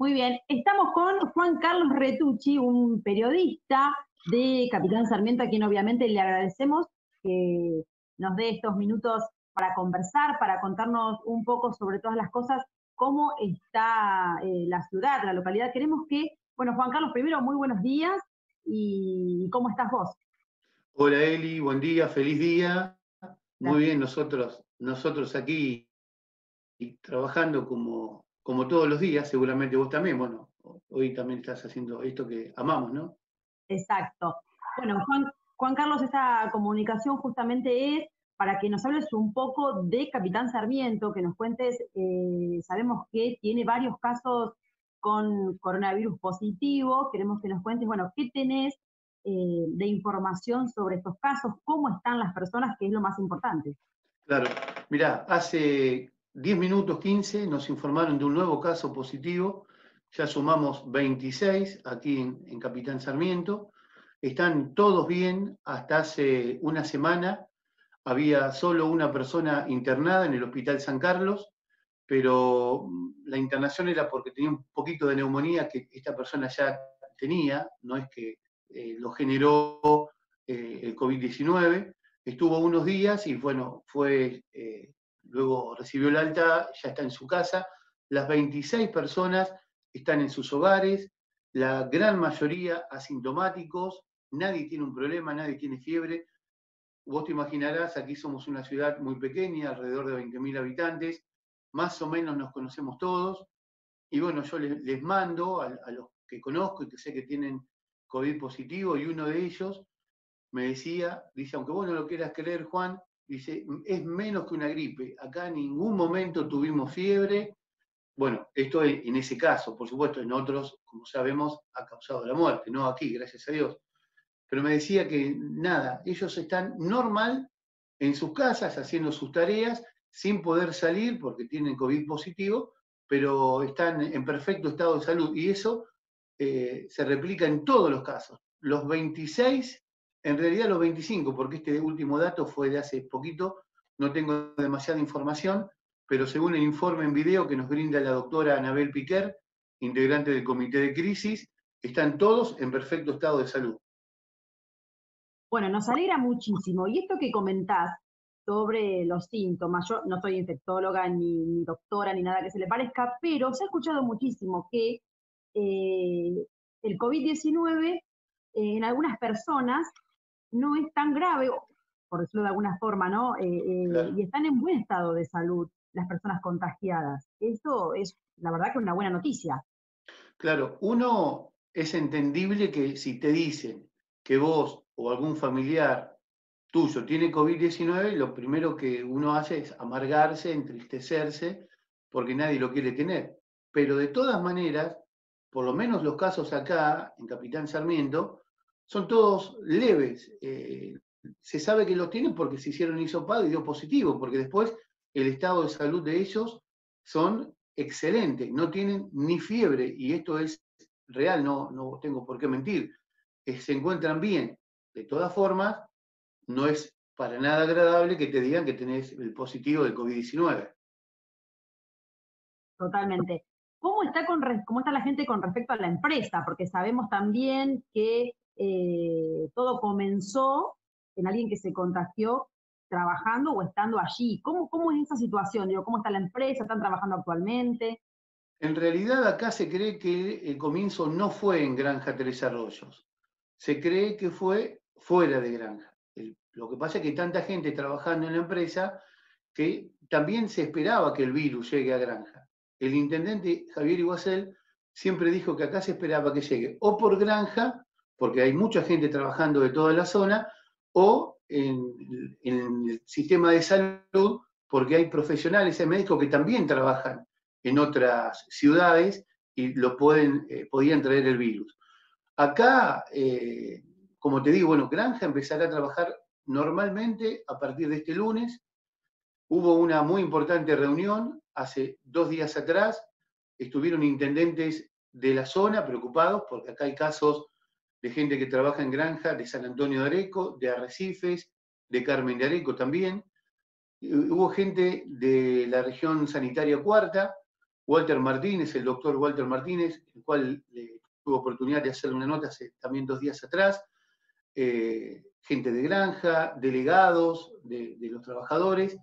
Muy bien, estamos con Juan Carlos Retucci, un periodista de Capitán Sarmiento, a quien obviamente le agradecemos que nos dé estos minutos para conversar, para contarnos un poco sobre todas las cosas, cómo está eh, la ciudad, la localidad. Queremos que, bueno, Juan Carlos, primero, muy buenos días y cómo estás vos. Hola Eli, buen día, feliz día. Muy bien, nosotros, nosotros aquí trabajando como como todos los días, seguramente vos también, bueno, hoy también estás haciendo esto que amamos, ¿no? Exacto. Bueno, Juan, Carlos, esta comunicación justamente es para que nos hables un poco de Capitán Sarmiento, que nos cuentes, eh, sabemos que tiene varios casos con coronavirus positivo, queremos que nos cuentes, bueno, ¿qué tenés eh, de información sobre estos casos? ¿Cómo están las personas? Que es lo más importante. Claro, mira, hace 10 minutos 15 nos informaron de un nuevo caso positivo. Ya sumamos 26 aquí en, Capitán Sarmiento. Están todos bien. Hasta hace una semana había solo una persona internada en el Hospital San Carlos, pero mm, la internación era porque tenía un poquito de neumonía que esta persona ya tenía, no es que eh, lo generó eh, el COVID-19. Estuvo unos días y bueno, fue eh, luego recibió el alta, ya está en su casa. Las 26 personas están en sus hogares, la gran mayoría asintomáticos, nadie tiene un problema, nadie tiene fiebre. Vos te imaginarás, aquí somos una ciudad muy pequeña, alrededor de 20.000 habitantes, más o menos nos conocemos todos. Y bueno, yo les, mando a, a los que conozco y que sé que tienen COVID positivo, y uno de ellos me decía, dice, aunque vos no lo quieras creer, Juan, dice, es menos que una gripe. Acá en ningún momento tuvimos fiebre. Bueno, esto en ese caso, por supuesto, en otros, como sabemos, ha causado la muerte, no aquí, gracias a Dios. Pero me decía que nada, ellos están normal en sus casas haciendo sus tareas sin poder salir porque tienen COVID positivo, pero están en perfecto estado de salud y eso eh, se replica en todos los casos. Los 26 en realidad los 25, porque este último dato fue de hace poquito, no tengo demasiada información, pero según el informe en video que nos brinda la doctora Anabel Piquer, integrante del comité de crisis, están todos en perfecto estado de salud. Bueno, nos alegra muchísimo. Y esto que comentás sobre los síntomas, yo no soy infectóloga ni, doctora ni nada que se le parezca, pero se ha escuchado muchísimo que eh, el COVID-19 eh, en algunas personas no es tan grave, por decirlo de alguna forma, ¿no? Eh, eh, y están en buen estado de salud las personas contagiadas. Eso es, la verdad, que una buena noticia. Claro, uno es entendible que si te dicen que vos o algún familiar tuyo tiene COVID-19, lo primero que uno hace es amargarse, entristecerse, porque nadie lo quiere tener. Pero de todas maneras, por lo menos los casos acá, en Capitán Sarmiento, son todos leves. Eh, se sabe que lo tienen porque se hicieron hisopado y dio positivo, porque después el estado de salud de ellos son excelentes, no tienen ni fiebre, y esto es real, no, no tengo por qué mentir, eh, se encuentran bien. De todas formas, no es para nada agradable que te digan que tenés el positivo del COVID-19. Totalmente. ¿Cómo está, con, ¿Cómo está la gente con respecto a la empresa? Porque sabemos también que eh, todo comenzó en alguien que se contagió trabajando o estando allí. ¿Cómo, cómo es esa situación? ¿Cómo está la empresa? ¿Están trabajando actualmente? En realidad acá se cree que el comienzo no fue en Granja Tres Arroyos. Se cree que fue fuera de Granja. lo que pasa es que hay tanta gente trabajando en la empresa que también se esperaba que el virus llegue a Granja. El intendente Javier Iguacel siempre dijo que acá se esperaba que llegue o por Granja porque hay mucha gente trabajando de toda la zona, o en, el sistema de salud, porque hay profesionales, hay médicos que también trabajan en otras ciudades y lo pueden, eh, podían traer el virus. Acá, eh, como te digo, bueno, Granja empezará a trabajar normalmente a partir de este lunes. Hubo una muy importante reunión hace dos días atrás. Estuvieron intendentes de la zona preocupados porque acá hay casos de gente que trabaja en granja de San Antonio de Areco, de Arrecifes, de Carmen de Areco también. Hubo gente de la región sanitaria cuarta, Walter Martínez, el doctor Walter Martínez, el cual tuve oportunidad de hacerle una nota hace también dos días atrás, eh, gente de granja, delegados de, los trabajadores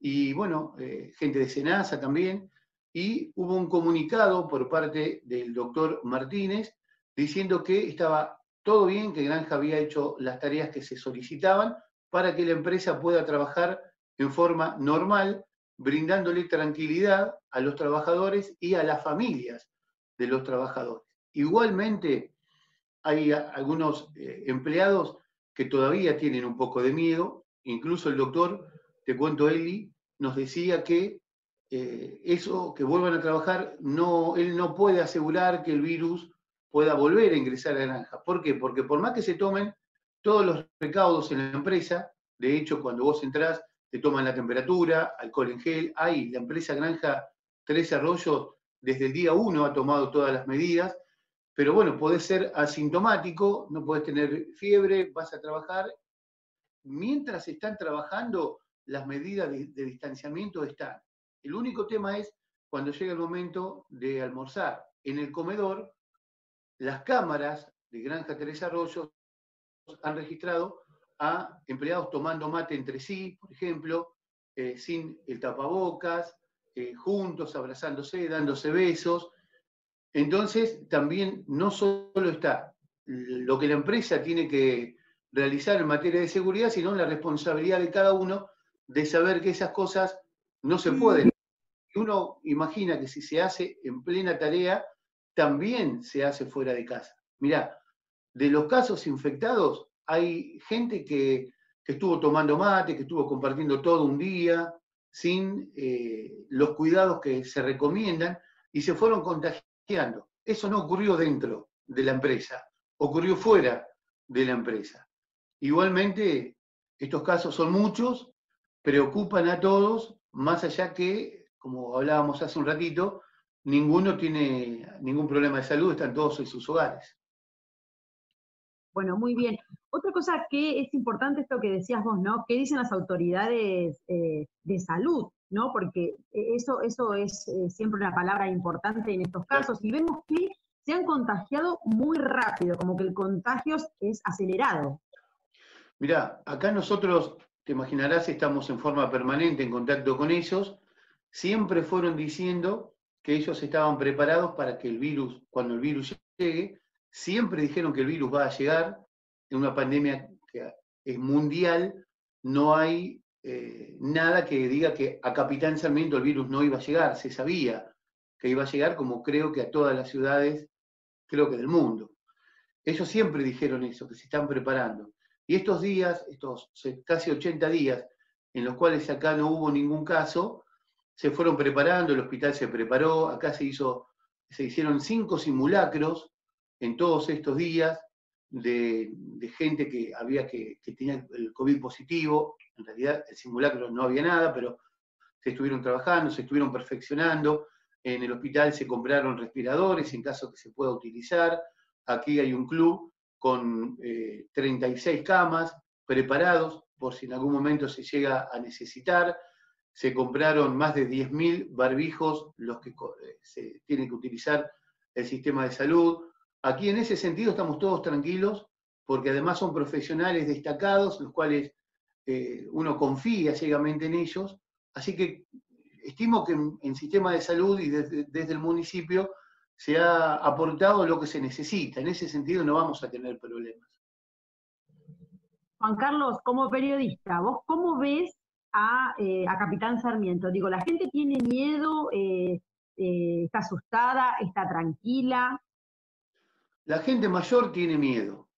y bueno, eh, gente de Senasa también. Y hubo un comunicado por parte del doctor Martínez diciendo que estaba todo bien, que Granja había hecho las tareas que se solicitaban para que la empresa pueda trabajar en forma normal, brindándole tranquilidad a los trabajadores y a las familias de los trabajadores. Igualmente, hay algunos eh, empleados que todavía tienen un poco de miedo, incluso el doctor, te cuento Eli, nos decía que eh, eso, que vuelvan a trabajar, no, él no puede asegurar que el virus pueda volver a ingresar a la granja. ¿Por qué? Porque por más que se tomen todos los recaudos en la empresa, de hecho, cuando vos entrás, te toman la temperatura, alcohol en gel, hay la empresa Granja Tres Arroyos desde el día uno ha tomado todas las medidas, pero bueno, podés ser asintomático, no podés tener fiebre, vas a trabajar. Mientras están trabajando, las medidas de, de distanciamiento están. El único tema es cuando llega el momento de almorzar. En el comedor las cámaras de Granja Teresa Arroyos han registrado a empleados tomando mate entre sí, por ejemplo, eh, sin el tapabocas, eh, juntos, abrazándose, dándose besos. Entonces, también no solo está lo que la empresa tiene que realizar en materia de seguridad, sino la responsabilidad de cada uno de saber que esas cosas no se pueden. Uno imagina que si se hace en plena tarea, también se hace fuera de casa. Mirá, de los casos infectados hay gente que, estuvo tomando mate, que estuvo compartiendo todo un día sin eh, los cuidados que se recomiendan y se fueron contagiando. Eso no ocurrió dentro de la empresa, ocurrió fuera de la empresa. Igualmente, estos casos son muchos, preocupan a todos, más allá que, como hablábamos hace un ratito, ninguno tiene ningún problema de salud, están todos en sus hogares. Bueno, muy bien. Otra cosa que es importante esto que decías vos, ¿no? ¿Qué dicen las autoridades eh, de salud? ¿no? Porque eso, eso es eh, siempre una palabra importante en estos casos. Y vemos que se han contagiado muy rápido, como que el contagio es acelerado. Mirá, acá nosotros, te imaginarás, estamos en forma permanente en contacto con ellos. Siempre fueron diciendo que ellos estaban preparados para que el virus, cuando el virus llegue, siempre dijeron que el virus va a llegar, en una pandemia que es mundial, no hay eh, nada que diga que a Capitán Sarmiento el virus no iba a llegar, se sabía que iba a llegar como creo que a todas las ciudades, creo que del mundo. Ellos siempre dijeron eso, que se están preparando. Y estos días, estos casi 80 días, en los cuales acá no hubo ningún caso, se fueron preparando, el hospital se preparó, acá se, hizo, se hicieron cinco simulacros en todos estos días de, gente que, había que, tenía el COVID positivo, en realidad el simulacro no había nada, pero se estuvieron trabajando, se estuvieron perfeccionando, en el hospital se compraron respiradores en caso que se pueda utilizar, aquí hay un club con 36 eh, camas preparados por si en algún momento se llega a necesitar, se compraron más de 10.000 barbijos, los que eh, se tienen que utilizar el sistema de salud. Aquí en ese sentido estamos todos tranquilos, porque además son profesionales destacados, los cuales eh, uno confía ciegamente en ellos. Así que estimo que en, sistema de salud y desde, desde el municipio se ha aportado lo que se necesita. En ese sentido no vamos a tener problemas. Juan Carlos, como periodista, ¿vos cómo ves eh, a, Capitán Sarmiento. Digo, la gente tiene miedo, eh, eh, está asustada, está tranquila. La gente mayor tiene miedo.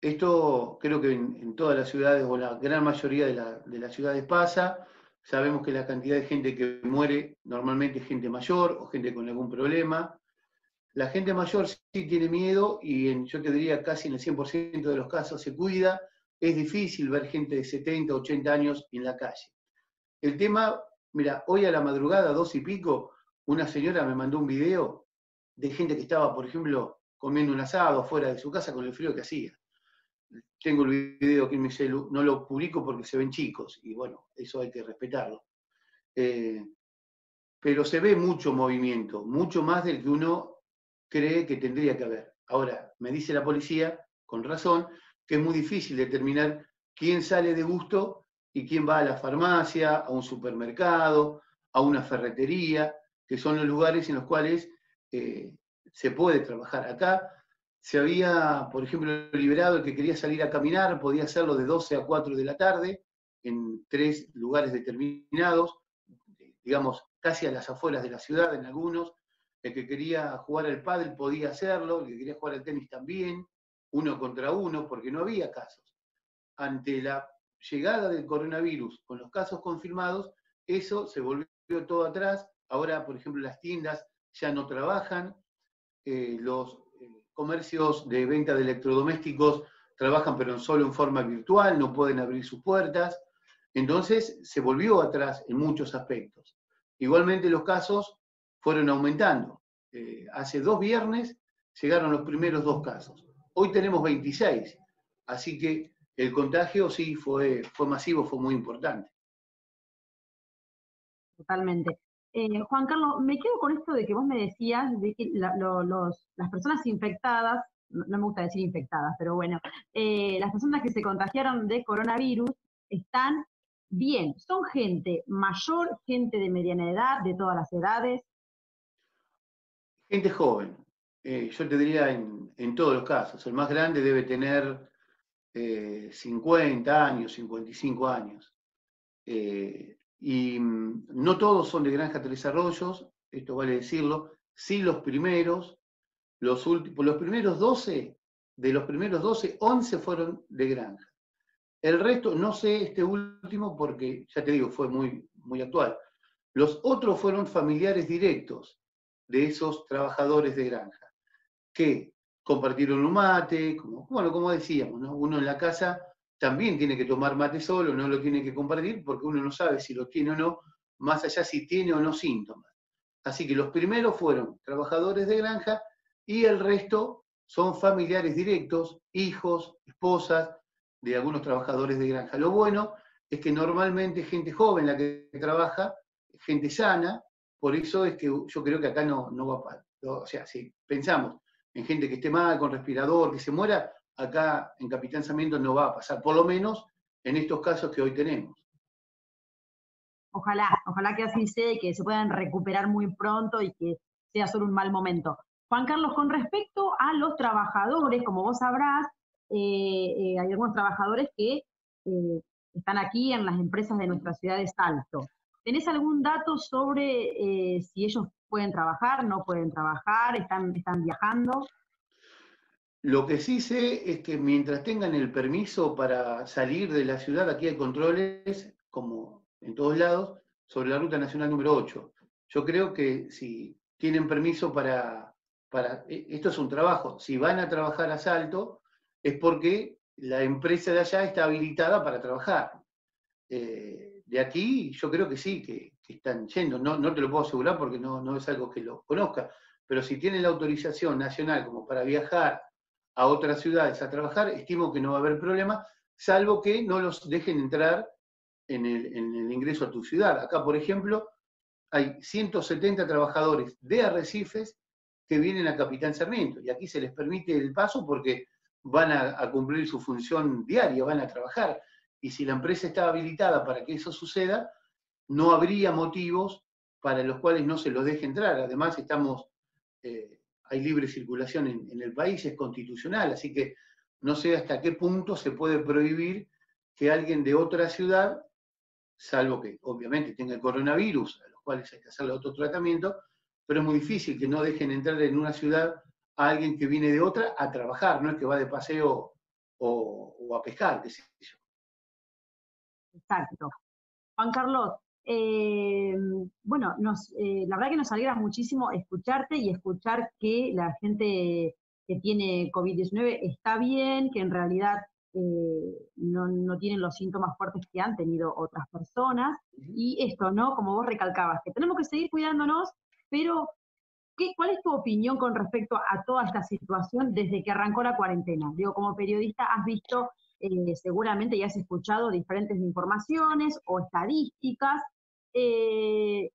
Esto creo que en, todas las ciudades o la gran mayoría de, las ciudades pasa. Sabemos que la cantidad de gente que muere normalmente es gente mayor o gente con algún problema. La gente mayor sí tiene miedo y en, yo te diría casi en el 100% de los casos se cuida es difícil ver gente de 70, 80 años en la calle. El tema, mira, hoy a la madrugada, dos y pico, una señora me mandó un video de gente que estaba, por ejemplo, comiendo un asado fuera de su casa con el frío que hacía. Tengo el video que en mi celu, no lo publico porque se ven chicos y bueno, eso hay que respetarlo. Eh, pero se ve mucho movimiento, mucho más del que uno cree que tendría que haber. Ahora, me dice la policía, con razón, que es muy difícil determinar quién sale de gusto y quién va a la farmacia, a un supermercado, a una ferretería, que son los lugares en los cuales eh, se puede trabajar. Acá se había, por ejemplo, liberado el que quería salir a caminar, podía hacerlo de 12 a 4 de la tarde en tres lugares determinados, digamos, casi a las afueras de la ciudad en algunos. El que quería jugar al pádel podía hacerlo, el que quería jugar al tenis también, uno contra uno, porque no había casos. Ante la llegada del coronavirus con los casos confirmados, eso se volvió todo atrás. Ahora, por ejemplo, las tiendas ya no trabajan, eh, los eh, comercios de venta de electrodomésticos trabajan pero solo en forma virtual, no pueden abrir sus puertas. Entonces se volvió atrás en muchos aspectos. Igualmente los casos fueron aumentando. Eh, hace dos viernes llegaron los primeros dos casos. Hoy tenemos 26, así que el contagio sí fue, fue masivo, fue muy importante. Totalmente. Eh, Juan Carlos, me quedo con esto de que vos me decías de que las personas infectadas, no, me gusta decir infectadas, pero bueno, eh, las personas que se contagiaron de coronavirus están bien. Son gente mayor, gente de mediana edad, de todas las edades. Gente joven. Eh, yo te diría en, en, todos los casos. El más grande debe tener 50 años, 55 años. Y mm, no todos son de Granja Tres Arroyos, esto vale decirlo, sí los primeros, los, últimos, los primeros 12, de los primeros 12, 11 fueron de Granja. El resto, no sé este último porque, ya te digo, fue muy, muy actual. Los otros fueron familiares directos de esos trabajadores de granja, que compartieron un mate, como, bueno, como decíamos, uno en la casa también tiene que tomar mate solo, no lo tiene que compartir porque uno no sabe si lo tiene o no, más allá si tiene o no síntomas. Así que los primeros fueron trabajadores de granja y el resto son familiares directos, hijos, esposas de algunos trabajadores de granja. Lo bueno es que normalmente gente joven la que trabaja, gente sana, por eso es que yo creo que acá no, no va a parar. O sea, si pensamos en gente que esté mal, con respirador, que se muera, acá en Capitán Sarmiento no va a pasar, por lo menos en estos casos que hoy tenemos. Ojalá, ojalá que así sea que se puedan recuperar muy pronto y que sea solo un mal momento. Juan Carlos, con respecto a los trabajadores, como vos sabrás, eh, eh, hay algunos trabajadores que eh, están aquí en las empresas de nuestra ciudad de Salto. ¿Tenés algún dato sobre si ellos pueden trabajar, no pueden trabajar, están, están viajando? Lo que sí sé es que mientras tengan el permiso para salir de la ciudad, aquí hay controles, como en todos lados, sobre la ruta nacional número 8. Yo creo que si tienen permiso para, para, e, esto es un trabajo, si van a trabajar a Salto, es porque la empresa de allá está habilitada para trabajar. Eh, de aquí yo creo que sí, que, están yendo. No, no, te lo puedo asegurar porque no, no es algo que lo conozca, pero si tienen la autorización nacional como para viajar a otras ciudades a trabajar, estimo que no va a haber problema, salvo que no los dejen entrar en el, ingreso a tu ciudad. Acá, por ejemplo, hay 170 trabajadores de arrecifes que vienen a Capitán Sarmiento y aquí se les permite el paso porque van a, cumplir su función diaria, van a trabajar. Y si la empresa está habilitada para que eso suceda, no habría motivos para los cuales no se los deje entrar. Además, estamos eh, hay libre circulación en, el país, es constitucional, así que no sé hasta qué punto se puede prohibir que alguien de otra ciudad, salvo que obviamente tenga el coronavirus, a los cuales hay que hacerle otro tratamiento, pero es muy difícil que no dejen entrar en una ciudad a alguien que viene de otra a trabajar, no es que va de paseo o, a pescar, qué sé yo. Exacto. Juan Carlos, eh, bueno, nos, eh, la verdad que nos alegra muchísimo escucharte y escuchar que la gente que tiene COVID-19 está bien, que en realidad eh, no, no, tienen los síntomas fuertes que han tenido otras personas. Y esto, ¿no? Como vos recalcabas, que tenemos que seguir cuidándonos, pero ¿qué, ¿cuál es tu opinión con respecto a toda esta situación desde que arrancó la cuarentena? Digo, como periodista has visto eh, seguramente ya has escuchado diferentes informaciones o estadísticas. Eh,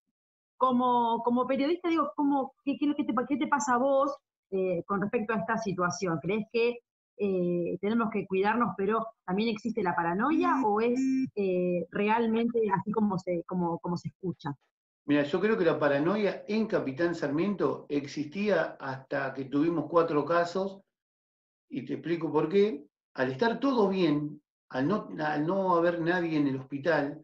como, como periodista, digo, ¿cómo, qué, qué, te, qué, te, pasa a vos eh, con respecto a esta situación? ¿Crees que eh, tenemos que cuidarnos, pero también existe la paranoia o es realmente así como se, como, como se escucha? Mira, yo creo que la paranoia en Capitán Sarmiento existía hasta que tuvimos cuatro casos, y te explico por qué. Al estar todo bien, al no, al no haber nadie en el hospital,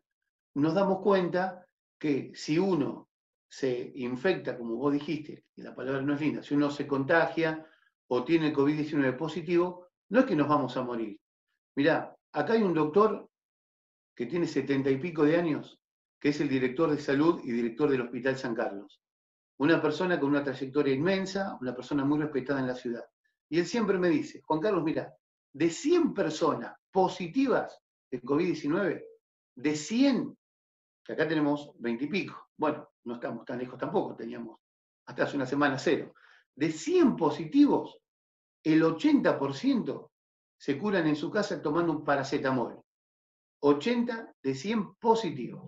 nos damos cuenta que si uno se infecta, como vos dijiste, y la palabra no es linda, si uno se contagia o tiene COVID-19 positivo, no es que nos vamos a morir. Mirá, acá hay un doctor que tiene setenta y pico de años, que es el director de salud y director del Hospital San Carlos. Una persona con una trayectoria inmensa, una persona muy respetada en la ciudad. Y él siempre me dice, Juan Carlos, mira, de 100 personas positivas de COVID-19, de 100, que acá tenemos 20 y pico, bueno, no estamos tan lejos tampoco, teníamos hasta hace una semana cero, de 100 positivos, el 80% se curan en su casa tomando un paracetamol. 80 de 100 positivos.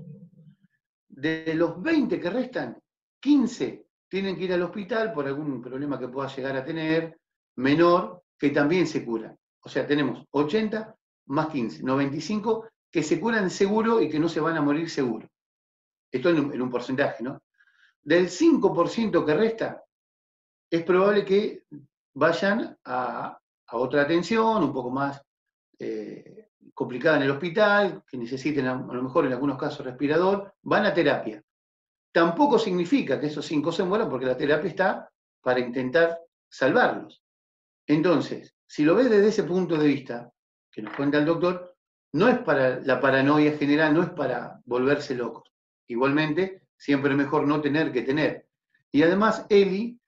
De los 20 que restan, 15 tienen que ir al hospital por algún problema que pueda llegar a tener, menor, que también se curan. O sea, tenemos 80 más 15, 95 que se curan seguro y que no se van a morir seguro. Esto en un, en un porcentaje, ¿no? Del 5% que resta, es probable que vayan a, otra atención un poco más eh, complicada en el hospital, que necesiten a, lo mejor en algunos casos respirador, van a terapia. Tampoco significa que esos cinco se mueran porque la terapia está para intentar salvarlos. Entonces, si lo ves desde ese punto de vista, que nos cuenta el doctor, no es para la paranoia general, no es para volverse locos. Igualmente, siempre es mejor no tener que tener. Y además, Eli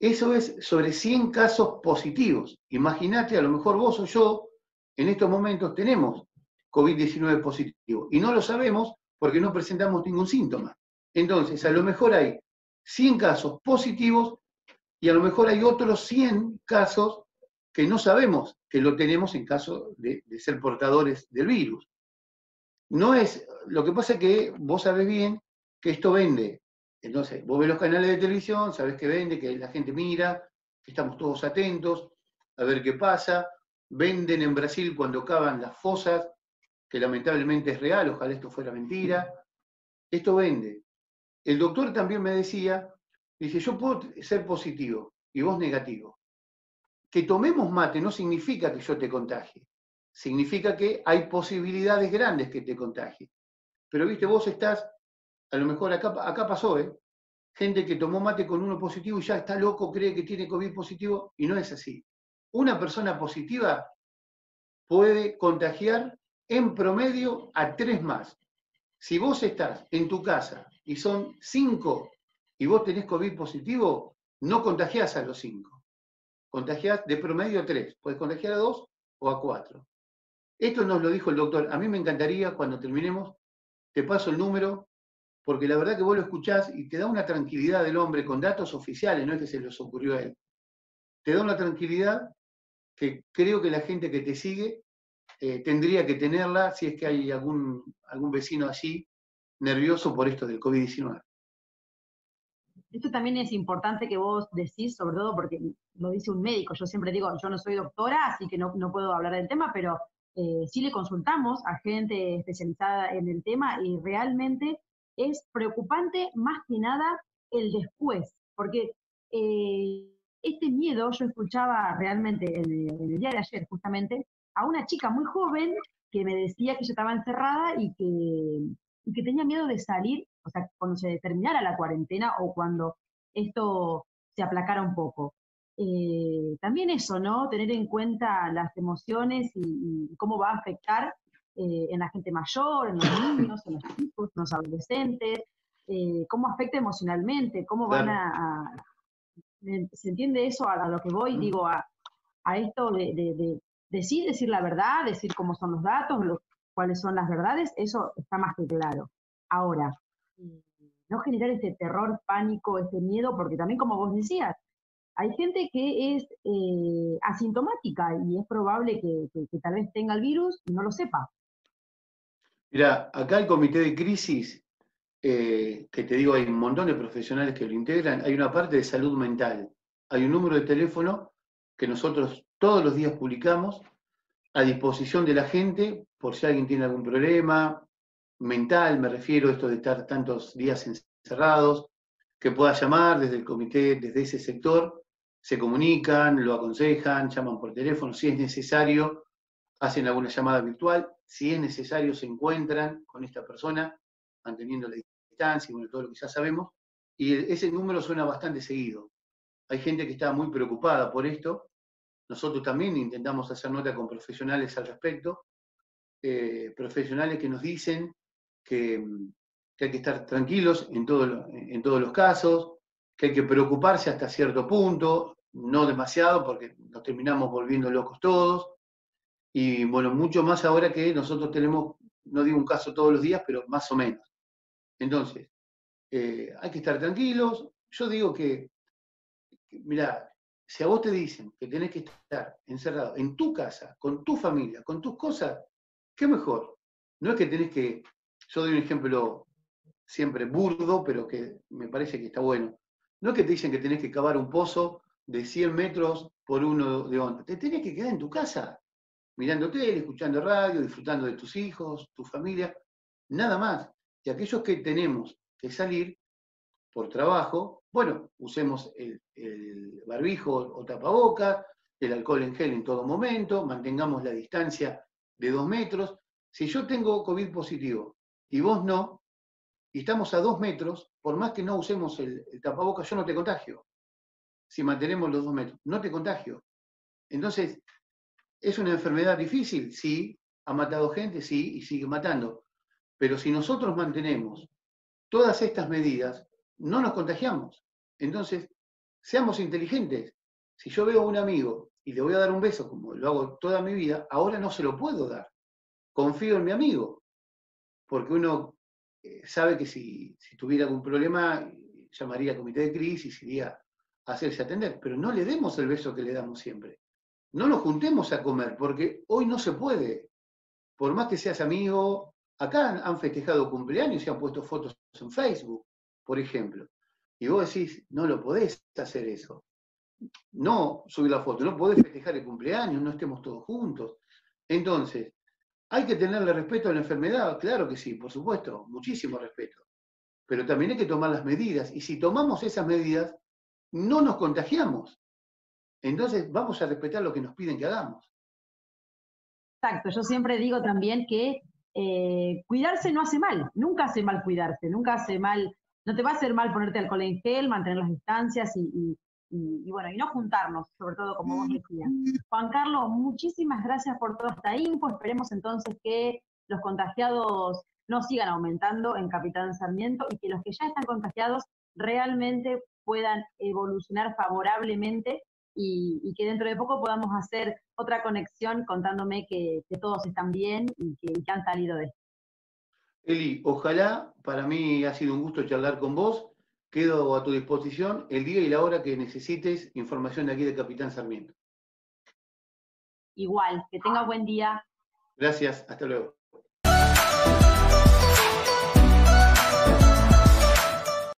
eso es sobre 100 casos positivos. Imagínate, a lo mejor vos o yo en estos momentos tenemos COVID-19 positivo y no lo sabemos porque no presentamos ningún síntoma. Entonces, a lo mejor hay 100 casos positivos y a lo mejor hay otros 100 casos que no sabemos que lo tenemos en caso de, ser portadores del virus. No es, lo que pasa es que vos sabés bien que esto vende entonces, vos ves los canales de televisión, sabés que vende, que la gente mira, que estamos todos atentos a ver qué pasa. Venden en Brasil cuando cavan las fosas, que lamentablemente es real, ojalá esto fuera mentira. Esto vende. El doctor también me decía, dice, yo puedo ser positivo y vos negativo. Que tomemos mate no significa que yo te contagie, significa que hay posibilidades grandes que te contagie. Pero viste, vos estás a lo mejor acá, acá pasó, ¿eh? Gente que tomó mate con uno positivo y ya está loco, cree que tiene COVID positivo y no es así. Una persona positiva puede contagiar en promedio a tres más. Si vos estás en tu casa y son cinco y vos tenés COVID positivo, no contagiás a los cinco. Contagiás de promedio a tres. Puedes contagiar a dos o a cuatro. Esto nos lo dijo el doctor. A mí me encantaría, cuando terminemos, te paso el número porque la verdad que vos lo escuchás y te da una tranquilidad del hombre con datos oficiales, no es que se les ocurrió a él. Te da una tranquilidad que creo que la gente que te sigue eh, tendría que tenerla si es que hay algún, algún vecino allí nervioso por esto del COVID-19. Esto también es importante que vos decís, sobre todo porque lo dice un médico. Yo siempre digo, yo no soy doctora, así que no, puedo hablar del tema, pero eh, sí le consultamos a gente especializada en el tema y realmente es preocupante más que nada el después, porque eh, este miedo, yo escuchaba realmente en, el día de ayer justamente a una chica muy joven que me decía que ella estaba encerrada y que, que tenía miedo de salir, o sea, cuando se terminara la cuarentena o cuando esto se aplacara un poco. Eh, también eso, ¿no? Tener en cuenta las emociones y, cómo va a afectar eh, en la gente mayor, en los niños, en los chicos, en los adolescentes, eh, cómo afecta emocionalmente, cómo van a, ¿Se entiende eso a, lo que voy? Digo, a, esto de, decir, decir la verdad, decir cómo son los datos, cuáles son las verdades, eso está más que claro. Ahora, no generar este terror, pánico, este miedo, porque también como vos decías, hay gente que es eh, asintomática y es probable que, tal vez tenga el virus y no lo sepa. Mira, acá el comité de crisis eh, que te digo, hay un montón de profesionales que lo integran, hay una parte de salud mental, hay un número de teléfono que nosotros todos los días publicamos a disposición de la gente por si alguien tiene algún problema mental, me refiero a esto de estar tantos días encerrados, que pueda llamar desde el comité, desde ese sector, se comunican, lo aconsejan, llaman por teléfono, si es necesario, hacen alguna llamada virtual, si es necesario se encuentran con esta persona, manteniendo la distancia, bueno, todo lo que ya sabemos, y ese número suena bastante seguido. Hay gente que está muy preocupada por esto, nosotros también intentamos hacer nota con profesionales al respecto, eh, profesionales que nos dicen que, hay que estar tranquilos en, en todos los casos, que hay que preocuparse hasta cierto punto, no demasiado porque nos terminamos volviendo locos todos, y bueno, mucho más ahora que nosotros tenemos, no digo un caso todos los días, pero más o menos. Entonces, eh, hay que estar tranquilos. Yo digo que, mira, si a vos te dicen que tenés que estar encerrado en tu casa, con tu familia, con tus cosas, ¿qué mejor? No es que tenés que, yo doy un ejemplo siempre burdo, pero que me parece que está bueno. No es que te dicen que tenés que cavar un pozo de 100 metros por uno de onda. Te tenés que quedar en tu casa, mirando tele, escuchando radio, disfrutando de tus hijos, tu familia, nada más. Y aquellos que tenemos que salir por trabajo, bueno, usemos el, barbijo o tapabocas, el alcohol en gel en todo momento, mantengamos la distancia de dos metros. Si yo tengo COVID positivo y vos no, y estamos a dos metros, por más que no usemos el, el tapabocas, yo no te contagio. Si mantenemos los dos metros, no te contagio. Entonces, ¿Es una enfermedad difícil? Sí. ¿Ha matado gente? Sí, y sigue matando. Pero si nosotros mantenemos todas estas medidas, no nos contagiamos. Entonces, seamos inteligentes. Si yo veo a un amigo y le voy a dar un beso, como lo hago toda mi vida, ahora no se lo puedo dar. Confío en mi amigo. Porque uno eh, sabe que si, tuviera algún problema, llamaría al comité de crisis, iría a hacerse atender. Pero no le demos el beso que le damos siempre no nos juntemos a comer, porque hoy no se puede. Por más que seas amigo, acá han, festejado cumpleaños y han puesto fotos en Facebook, por ejemplo. Y vos decís, no lo podés hacer eso. No subir la foto, no podés festejar el cumpleaños, no estemos todos juntos. Entonces, ¿hay que tenerle respeto a la enfermedad? Claro que sí, por supuesto, muchísimo respeto. Pero también hay que tomar las medidas. Y si tomamos esas medidas, no nos contagiamos. Entonces vamos a respetar lo que nos piden que hagamos. Exacto, yo siempre digo también que eh, cuidarse no hace mal, nunca hace mal cuidarse, nunca hace mal, no te va a hacer mal ponerte alcohol en gel, mantener las distancias y, bueno, y no juntarnos, sobre todo como vos decías. Juan Carlos, muchísimas gracias por toda esta info, esperemos entonces que los contagiados no sigan aumentando en Capitán Sarmiento y que los que ya están contagiados realmente puedan evolucionar favorablemente y, que dentro de poco podamos hacer otra conexión contándome que, todos están bien y que, han salido de esto. Eli, ojalá, para mí ha sido un gusto charlar con vos. Quedo a tu disposición el día y la hora que necesites información de aquí de Capitán Sarmiento. Igual, que tenga buen día. Gracias, hasta luego.